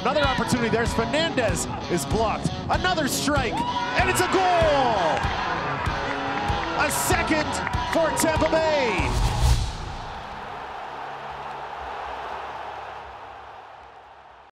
Another opportunity. There's Fernandez is blocked. Another strike, and it's a goal. A second for Tampa Bay.